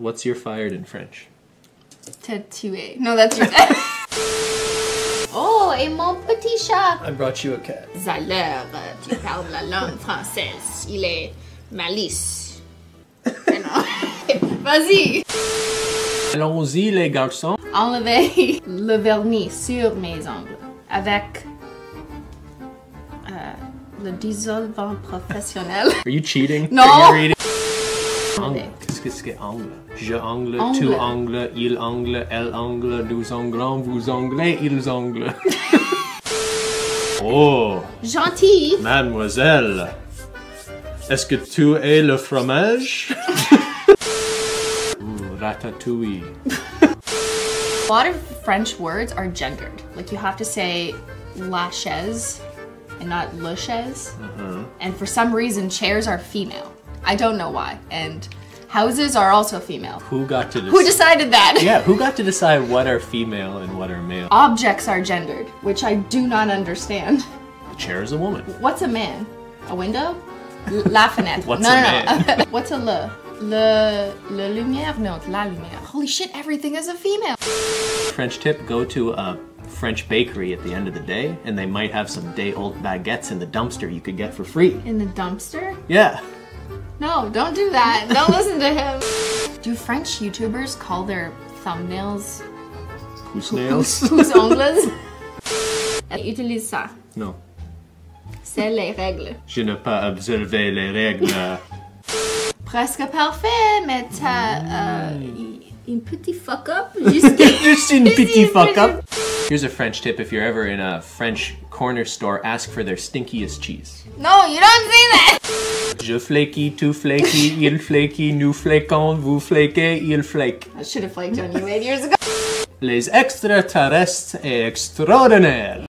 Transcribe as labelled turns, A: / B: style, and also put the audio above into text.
A: What's your fired in French?
B: To tuer. No, that's your. oh, et mon petit chat.
A: I brought you a cat.
B: Zaleur, tu parles la langue française. Il est malice. Non. Vas-y.
A: Allons-y, les garçons.
B: Enlever le vernis sur mes ongles avec euh, le dissolvant professionnel.
A: Are you cheating?
B: No.
A: Qu'est-ce que angle? Je angle,
B: Angle.
A: tu angle, il angle, elle angle, nous anglons, vous anglez, ils anglent. oh,
B: Gentil.
A: mademoiselle. Est-ce que tu es le fromage? Ooh, ratatouille.
B: A lot of French words are gendered. Like you have to say la chaise and not le chaise. Uh-huh. And for some reason, chairs are female. I don't know why. And houses are also female.
A: Who got to decide?
B: Who decided that?
A: yeah, who got to decide what are female and what are male?
B: Objects are gendered, which I do not understand.
A: The chair is a woman.
B: What's a man? A window? La fenêtre.
A: What's
B: no,
A: a
B: no, no. What's a le? Le, le lumière? No, it's la lumière. Holy shit, everything is a female.
A: French tip go to a French bakery at the end of the day, and they might have some day old baguettes in the dumpster you could get for free.
B: In the dumpster?
A: Yeah.
B: No, don't do that. Don't listen to him. Do French YouTubers call their thumbnails
A: Who's nails?
B: pouces ongles? Utilise ça.
A: no.
B: C'est les règles.
A: Je n'ai pas observé les règles.
B: Presque parfait, mais t'as euh, un petit fuck up jusqu'à...
A: Just une petite fuck up. Here's a French tip if you're ever in a French corner store, ask for their stinkiest cheese.
B: No, you don't say that!
A: Je flaky, tu flaky, il flaky, nous flakons, vous flakez, il flake.
B: I should have flaked on you eight years ago.
A: Les extraterrestres est extraordinaire.